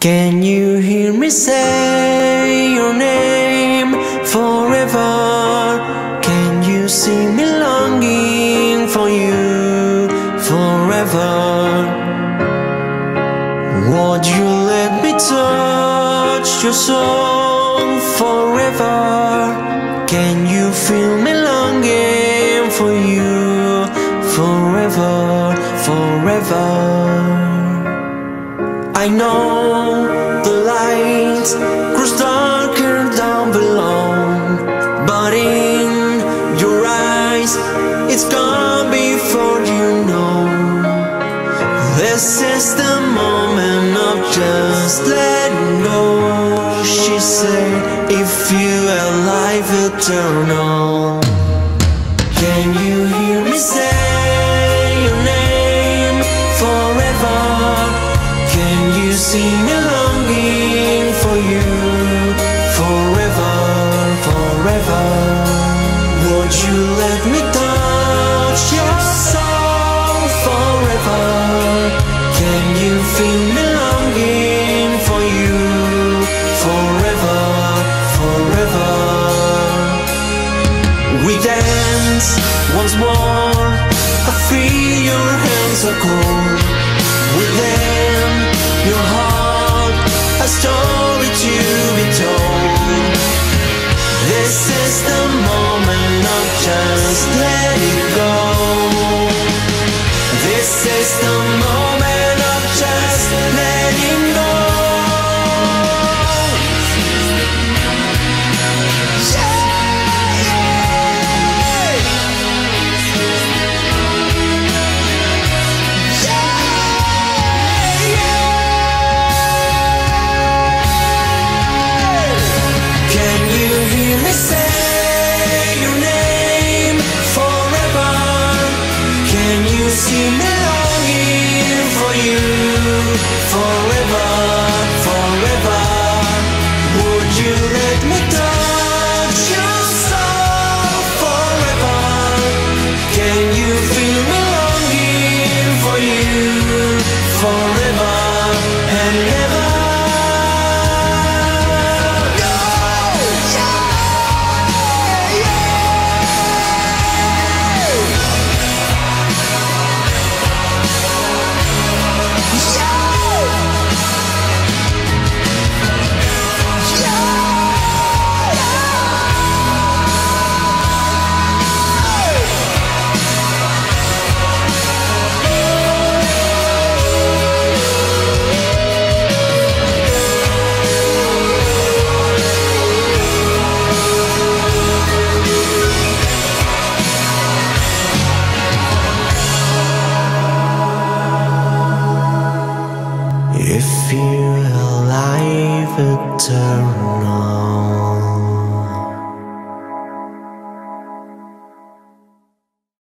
Can you hear me say your name forever? Can you see me longing for you forever? Would you let me touch your soul forever? Can you feel me longing for you forever, forever? I know the light grows darker down below, but in your eyes it's gone before you know. This is the moment of just letting go. She said, if you are life eternal, can you hear me say Can you see me longing for you forever, forever? Would you let me touch your soul forever? Can you feel me longing for you forever, forever? We dance once more. I feel your hands are cold. The moment of just let it go. This is the moment no.